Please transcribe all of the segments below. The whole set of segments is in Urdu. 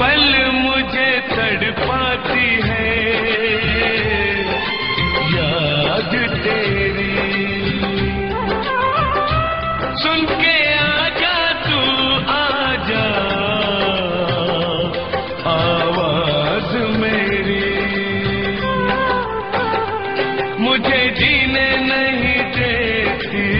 پل مجھے تڑ پاتی ہے۔ یاد تیری۔ سن کے آجا تو آجا۔ آواز میری۔ مجھے جینے نہیں دیتی۔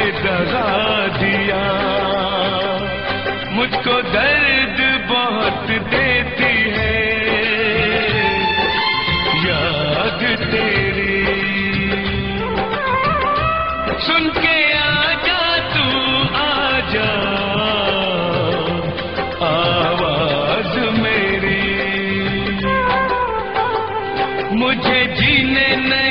دگا دیا۔ مجھ کو درد بہت دیتی ہے۔ یاد تیری۔ سن کے آ جا تو آ جا آواز میری۔ مجھے جینے نہیں